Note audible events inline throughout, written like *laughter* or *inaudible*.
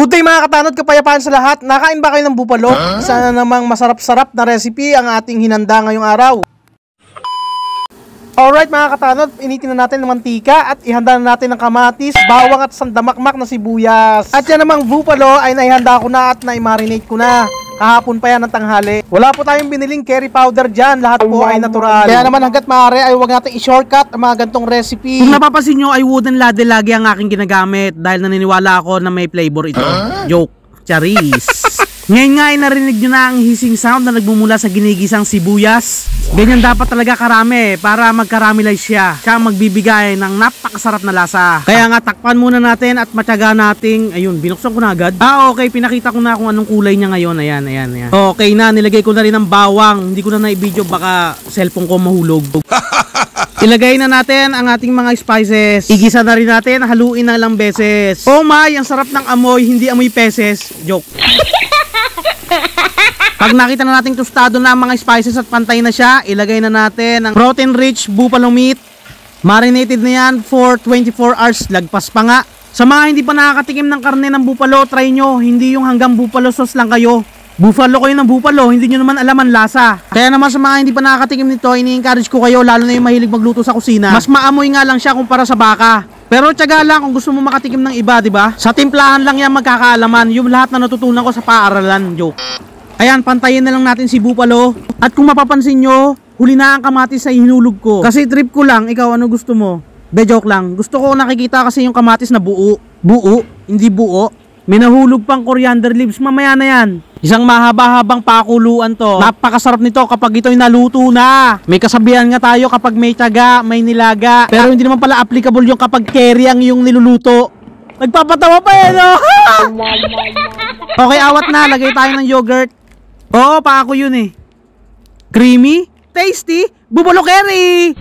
Good day mga katanod, kapayapaan sa lahat. Nakain ba kayo ng bupalo? Sana namang masarap-sarap na recipe ang ating hinanda ngayong araw. Alright mga katanod, initin na natin ng mantika at ihanda na natin ng kamatis, bawang at sandamakmak na sibuyas. At yan namang bupalo ay naihanda ko na at naimarinate ko na. Kahapon pa yan ng tanghali. Wala po tayong biniling curry powder dyan. Lahat po ay natural. Kaya naman hanggat maaari ay huwag natin i-shortcut ang mga gantong recipe. Kung napapansin nyo ay wooden ladle lagi ang aking ginagamit dahil naniniwala ako na may flavor ito. Joke. Charis. *laughs* Ngayon nga ay narinig nyo na ang hissing sound na nagmumula sa ginigisang sibuyas. Ganyan dapat talaga karami para magkaramelize siya. Siya ang magbibigay ng napakasarap na lasa. Kaya nga takpan muna natin at matyaga nating, ayun, binuksan ko na agad. Ah okay, pinakita ko na kung anong kulay niya ngayon. Ayan, ayan, ayan. Okay na, nilagay ko na rin ng bawang. Hindi ko na na-video baka cellphone ko mahulog. *laughs* Ilagay na natin ang ating mga spices. Igisa na rin natin, haluin na lang beses. Oh my, ang sarap ng amoy, hindi amoy peses. Joke. *laughs* Pag nakita na nating tostado na ang mga spices at pantay na siya, ilagay na natin ang protein rich buffalo meat. Marinated na yan for 24 hours, lagpas pa nga. Sa mga hindi pa nakakatikim ng karne ng buffalo, try nyo, hindi yung hanggang buffalo sauce lang kayo. Buffalo kayo ng buffalo, hindi nyo naman alam ang lasa. Kaya naman sa mga hindi pa nakakatikim nito, ini-encourage ko kayo, lalo na yung mahilig magluto sa kusina. Mas maamoy nga lang siya kumpara sa baka. Pero tiyaga lang kung gusto mo makatikim ng iba, di ba? Sa timplahan lang yan magkakaalaman, yung lahat na natutunan ko sa paaralan, joke. Ayan, pantayin na lang natin si Bupalo. At kung mapapansin nyo, huli na ang kamatis sa hinulog ko. Kasi trip ko lang, ikaw ano gusto mo? Be, joke lang. Gusto ko nakikita kasi yung kamatis na buo. Buo, hindi buo. May nahulog pang coriander leaves, mamaya na yan. Isang mahaba-habang pakuluan to. Napakasarap nito kapag ito'y naluto na. May kasabihan nga tayo kapag may tiyaga, may nilaga. Pero hindi naman pala applicable yung kapag carry ang yung niluluto. Nagpapatawa pa eh, no? *laughs* okay, awat na. Lagay tayo ng yogurt. Oo, pa ako yun eh. Creamy, tasty, bubolo curry.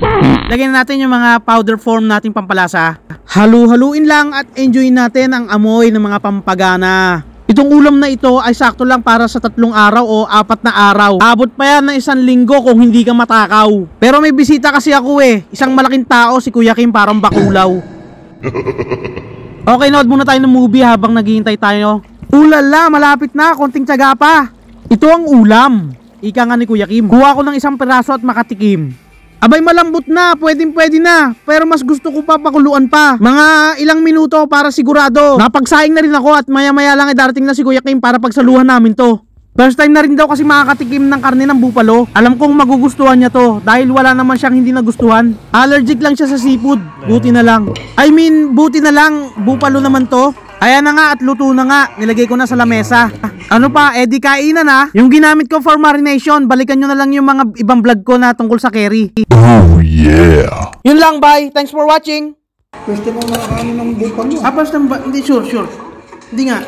Lagyan na natin yung mga powder form nating pampalasa. Halu-haluin lang at enjoy natin ang amoy ng mga pampagana. Itong ulam na ito ay sakto lang para sa tatlong araw o apat na araw. Abot pa yan ng isang linggo kung hindi ka matakaw. Pero may bisita kasi ako eh. Isang malaking tao si Kuya Kim parang bakulaw. Okay, nood muna tayo ng movie habang naghihintay tayo. Ulala, malapit na. Konting tiyaga pa. Ito ang ulam. Ika nga ni Kuya Kim. Kuha ko ng isang peraso at makatikim. Abay malambot na, pwedeng pwede na. Pero mas gusto ko pa pakuluan pa. Mga ilang minuto para sigurado. Napagsaing na rin ako at maya maya lang ay darating na si Kuya Kim para pagsaluhan namin to. First time na rin daw kasi makakatikim ng karne ng bupalo. Alam kong magugustuhan niya to dahil wala naman siyang hindi nagustuhan. Allergic lang siya sa seafood. Buti na lang. I mean, buti na lang. Bupalo naman to. Ayan na nga at luto na nga. Nilagay ko na sa lamesa. *laughs* Ano pa, eh di kainan na. Yung ginamit ko for marination, balikan nyo na lang yung mga ibang vlog ko na tungkol sa curry. Oh yeah. Yun lang, bye. Thanks for watching. Pwede mo nakakaano ng bupal mo. Ah, first time ba? Hindi, sure, sure. Hindi nga.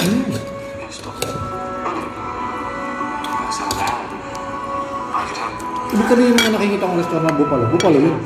Ibig sabihin mga nakikita kong restaurant na bupalo. Bupalo yun.